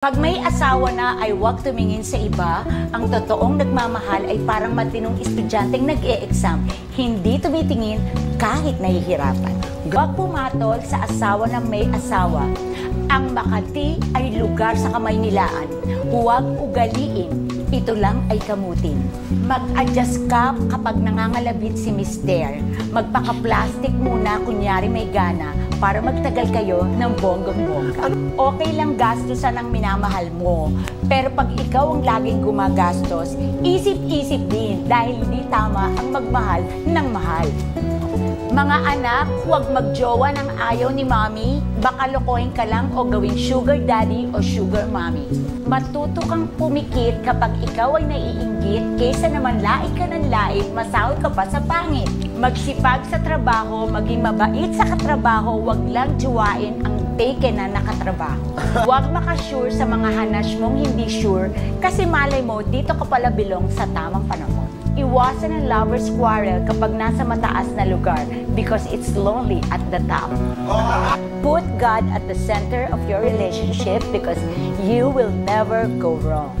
Pag may asawa na ay huwag tumingin sa iba, ang totoong nagmamahal ay parang matinong estudyanteng nag-e-exam, hindi tumitingin kahit nahihirapan. Huwag pumatol sa asawa ng may asawa. Ang Makati ay lugar sa Kamaynilaan. Huwag ugaliin. Ito lang ay kamutin. Mag-adjust ka kapag nangangalabit si Mister. Magpaka-plastic muna kunyari may gana para magtagal kayo ng bonggang-bongga. Okay lang gastusan ang minamahal mo. Pero pag ikaw ang laging gumagastos, isip-isip din dahil hindi tama ang magmahal ng mahal. Mga anak, huwag magjowa ng ayaw ni mommy. Baka lokohin ka lang o gawing sugar daddy o sugar mommy. Matuto kang pumikit kapag ikaw ay naiinggit kaysa naman laik ka ng laik, masahol ka pa sa pangit. Magsipag sa trabaho, maging mabait sa katrabaho, huwag lang juwain ang taken na nakatrabaho. Huwag makasure sa mga hanash mong hindi sure kasi malay mo dito ka pala bilong sa tamang panahon. Iwasan ang lover's quarrel kapag nasa mataas na lugar because it's lonely at the top. Put God at the center of your relationship because you will never go wrong.